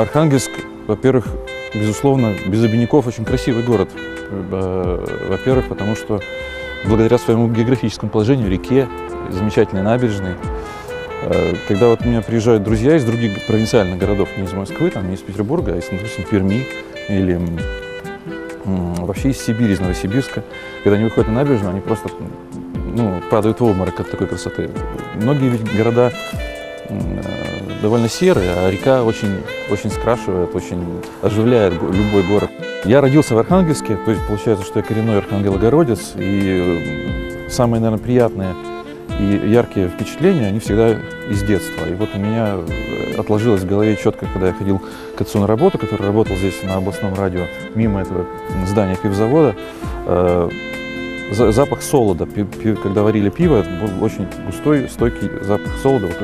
Архангельск, во-первых, безусловно, без обиняков очень красивый город. Э, Во-первых, потому что благодаря своему географическому положению, реке, замечательной набережной, э, когда вот у меня приезжают друзья из других провинциальных городов, не из Москвы, там, не из Петербурга, а из, допустим, Перми или вообще из Сибири, из Новосибирска, когда они выходят на набережную, они просто ну, падают в обморок от такой красоты. Многие ведь города довольно серые, а река очень, очень скрашивает, очень оживляет любой город. Я родился в Архангельске, то есть получается, что я коренной архангелогородец, и самые, наверное, приятные и яркие впечатления, они всегда из детства. И вот у меня э, отложилось в голове четко, когда я ходил к отцу на работу, который работал здесь на областном радио, мимо этого здания пивзавода, э, за- запах солода, когда варили пиво, был очень густой, стойкий запах солода. Вот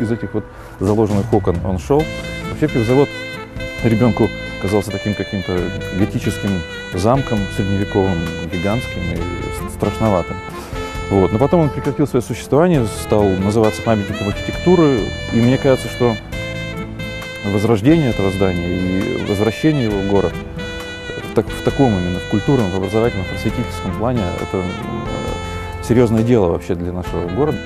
из этих, вот заложенных окон он шел. Вообще пивзавод ребенку казался таким каким-то готическим замком средневековым, гигантским и страшноватым. Вот. Но потом он прекратил свое существование, стал называться памятником архитектуры, и мне кажется, что возрождение этого здания и возвращение его в город так- в таком именно, в культурном, в образовательном, просветительском плане, это серьезное дело вообще для нашего города.